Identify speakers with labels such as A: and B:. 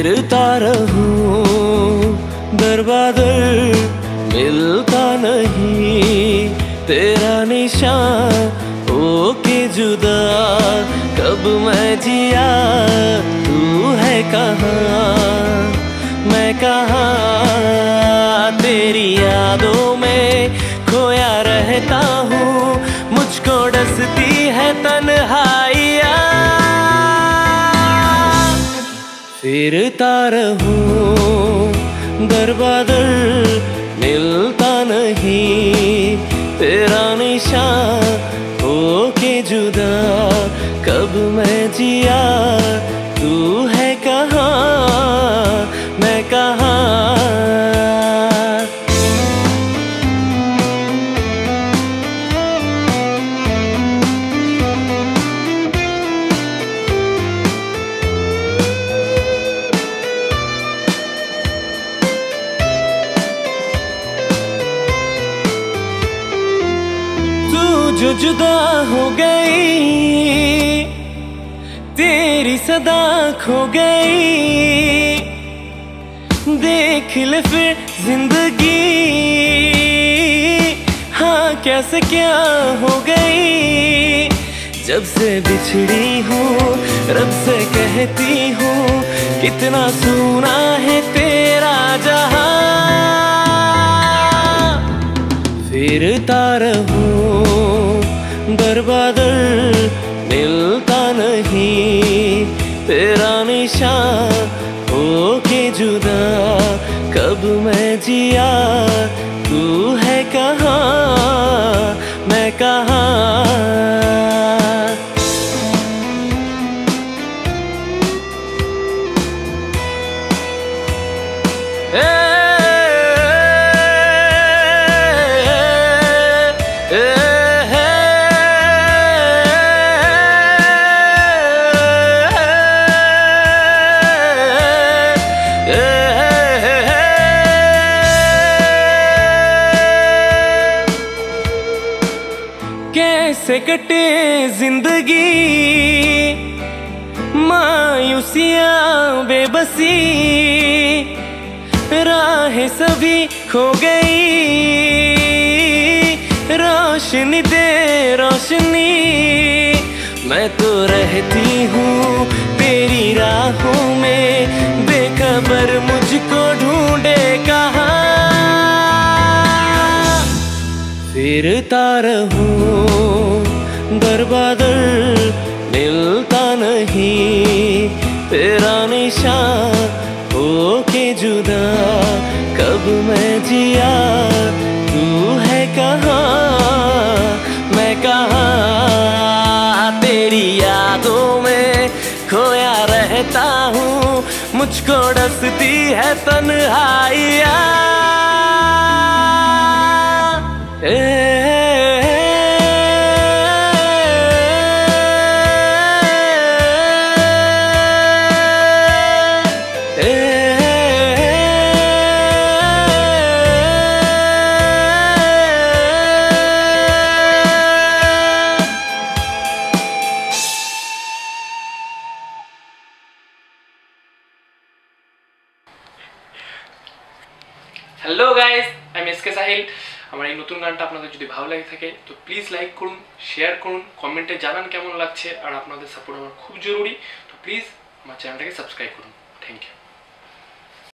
A: फिरता रहूँ, दरबादर मिलता नहीं, तेरा निशान ओके जुदा, कब मैं जिया, तू है कहाँ, मैं कहाँ, तेरी यादों में फिरता रहूँ दरबादर मिलता नहीं तेरा निशान होके जुदा कब मैं जिया तू है जो जुदा हो गई, तेरी सदा खो गई। देख ले फिर ज़िंदगी हाँ कैसे क्या हो गई। जब से बिछड़ी हूँ, रब से कहती हूँ, कितना सुना है तेरा जहाँ। फिरता रहूँ। दरबादर मिलता नहीं। तेरा निशान होके जुदा, कब मैं जिया, तू है कहाँ? मैं कहाँ? कैसे कटे ज़िंदगी। मायूसिया बेबसी। राह सभी खो गई। रोशनी दे रोशनी। मैं तो रहती हूँ तेरी राहों में। फिरता रहूँ दरबादर मिलता नहीं, तेरा निशान होके जुदा, कब मैं जिया, तू है कहाँ, मैं कहाँ, तेरी यादों में खोया रहता हूँ, मुझको डसती है तन्हाइया।
B: হ্যালো গাইস আমি এস কে সাহিল আমার এই নতুন গানটা আপনাদের যদি ভালো লাগে থাকে, তো প্লিজ লাইক করুন শেয়ার করুন কমেন্টে জানান কেমন লাগছে, আর আপনাদের সাপোর্ট আমার খুব জরুরি। তো প্লিজ আমার চ্যানেলটাকে সাবস্ক্রাইব করুন। Thank you